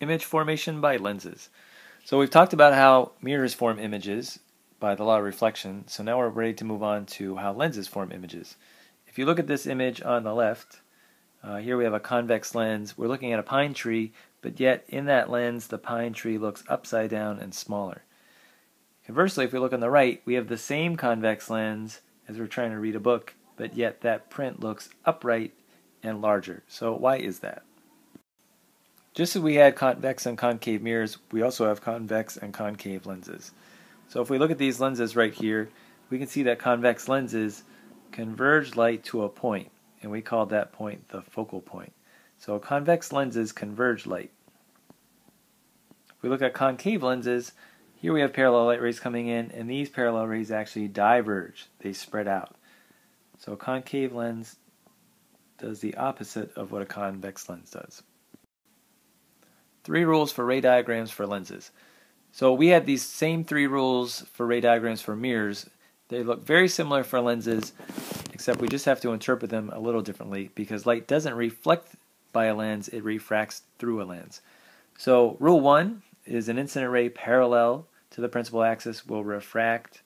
Image formation by lenses. So we've talked about how mirrors form images by the law of reflection. So now we're ready to move on to how lenses form images. If you look at this image on the left, uh, here we have a convex lens. We're looking at a pine tree, but yet in that lens the pine tree looks upside down and smaller. Conversely, if we look on the right, we have the same convex lens as we're trying to read a book, but yet that print looks upright and larger. So why is that? Just as we had convex and concave mirrors, we also have convex and concave lenses. So if we look at these lenses right here, we can see that convex lenses converge light to a point, and we call that point the focal point. So convex lenses converge light. If we look at concave lenses, here we have parallel light rays coming in, and these parallel rays actually diverge. They spread out. So a concave lens does the opposite of what a convex lens does. Three rules for ray diagrams for lenses. So we had these same three rules for ray diagrams for mirrors. They look very similar for lenses, except we just have to interpret them a little differently because light doesn't reflect by a lens, it refracts through a lens. So rule one is an incident ray parallel to the principal axis will refract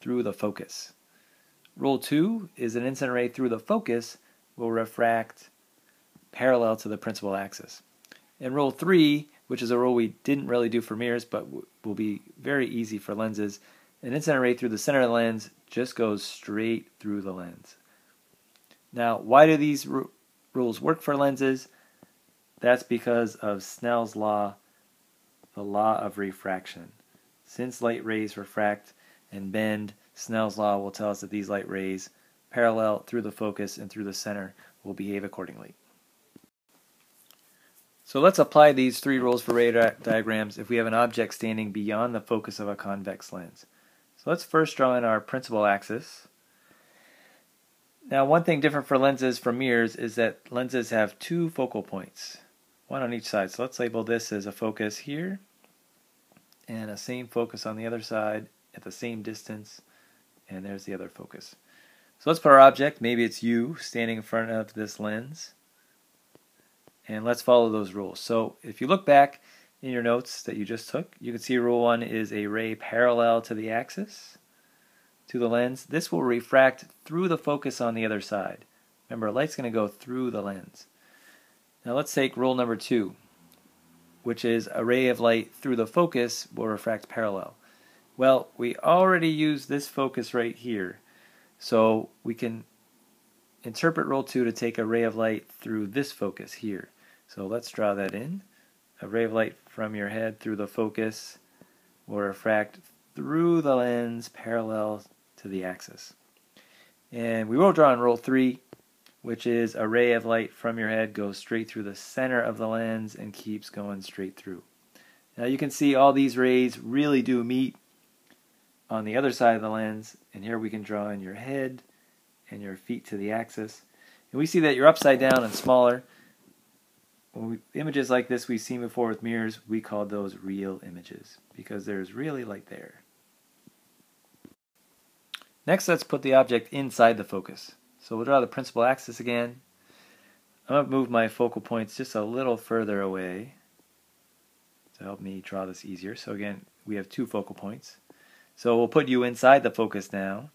through the focus. Rule two is an incident ray through the focus will refract parallel to the principal axis. And rule three, which is a rule we didn't really do for mirrors, but will be very easy for lenses, an incident ray through the center of the lens just goes straight through the lens. Now, why do these rules work for lenses? That's because of Snell's law, the law of refraction. Since light rays refract and bend, Snell's law will tell us that these light rays, parallel through the focus and through the center, will behave accordingly. So let's apply these three rules for ray di diagrams if we have an object standing beyond the focus of a convex lens. So let's first draw in our principal axis. Now one thing different for lenses from mirrors is that lenses have two focal points, one on each side. So let's label this as a focus here and a same focus on the other side at the same distance and there's the other focus. So let's put our object, maybe it's you, standing in front of this lens and let's follow those rules. So if you look back in your notes that you just took, you can see rule one is a ray parallel to the axis, to the lens. This will refract through the focus on the other side. Remember, light's going to go through the lens. Now let's take rule number two, which is a ray of light through the focus will refract parallel. Well, we already used this focus right here, so we can interpret rule 2 to take a ray of light through this focus here. So let's draw that in. A ray of light from your head through the focus will refract through the lens parallel to the axis. And we will draw in rule 3, which is a ray of light from your head goes straight through the center of the lens and keeps going straight through. Now you can see all these rays really do meet on the other side of the lens, and here we can draw in your head and your feet to the axis. And we see that you're upside down and smaller, we, images like this we've seen before with mirrors, we call those real images because there's really light there. Next, let's put the object inside the focus. So we'll draw the principal axis again. I'm going to move my focal points just a little further away to help me draw this easier. So again, we have two focal points. So we'll put you inside the focus now.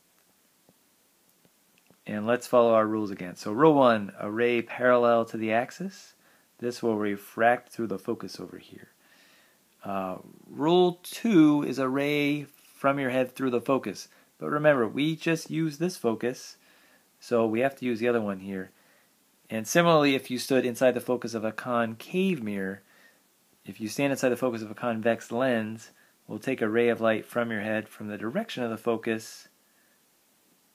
And let's follow our rules again. So rule one, a ray parallel to the axis. This will refract through the focus over here. Uh, rule 2 is a ray from your head through the focus. But remember, we just use this focus, so we have to use the other one here. And similarly, if you stood inside the focus of a concave mirror, if you stand inside the focus of a convex lens, we'll take a ray of light from your head from the direction of the focus,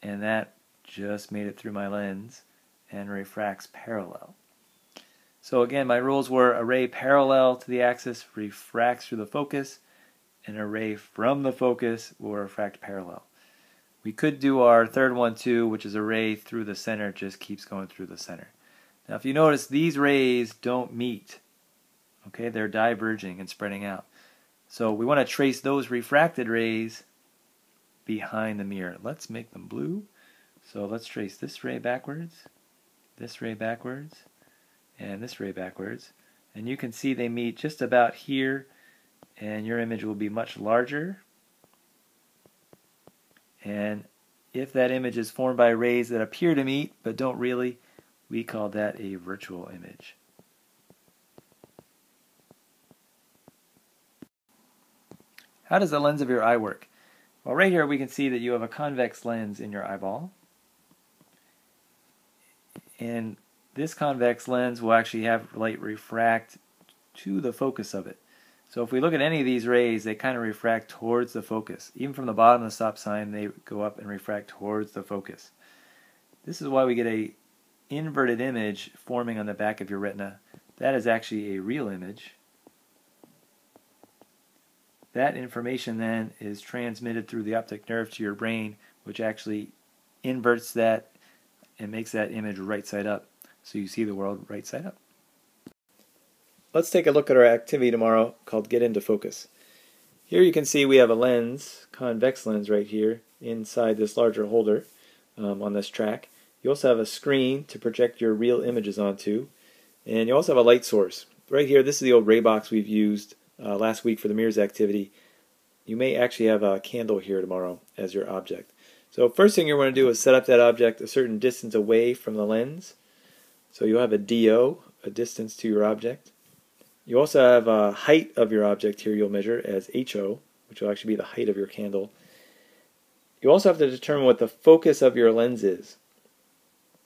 and that just made it through my lens and refracts parallel. So again, my rules were a ray parallel to the axis refracts through the focus, and a ray from the focus will refract parallel. We could do our third one too, which is a ray through the center, just keeps going through the center. Now if you notice, these rays don't meet. Okay, they're diverging and spreading out. So we want to trace those refracted rays behind the mirror. Let's make them blue. So let's trace this ray backwards, this ray backwards, and this ray backwards. And you can see they meet just about here, and your image will be much larger. And if that image is formed by rays that appear to meet but don't really, we call that a virtual image. How does the lens of your eye work? Well, right here we can see that you have a convex lens in your eyeball. And this convex lens will actually have light refract to the focus of it. So if we look at any of these rays, they kind of refract towards the focus. Even from the bottom of the stop sign, they go up and refract towards the focus. This is why we get a inverted image forming on the back of your retina. That is actually a real image. That information then is transmitted through the optic nerve to your brain, which actually inverts that and makes that image right side up. So you see the world right side up. Let's take a look at our activity tomorrow called Get Into Focus. Here you can see we have a lens, convex lens right here, inside this larger holder um, on this track. You also have a screen to project your real images onto, and you also have a light source. Right here, this is the old ray box we've used uh, last week for the mirrors activity. You may actually have a candle here tomorrow as your object. So first thing you want to do is set up that object a certain distance away from the lens. So you'll have a DO, a distance to your object. You also have a height of your object here you'll measure as HO, which will actually be the height of your candle. You also have to determine what the focus of your lens is,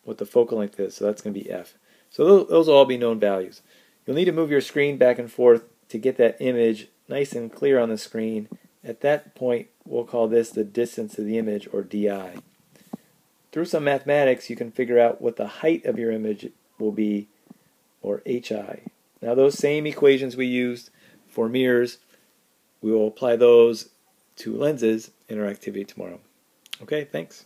what the focal length is, so that's going to be F. So those, will all be known values. You'll need to move your screen back and forth to get that image nice and clear on the screen. At that point, we'll call this the distance to the image, or DI. Through some mathematics, you can figure out what the height of your image will be, or HI. Now those same equations we used for mirrors, we will apply those to lenses in our activity tomorrow. Okay, thanks.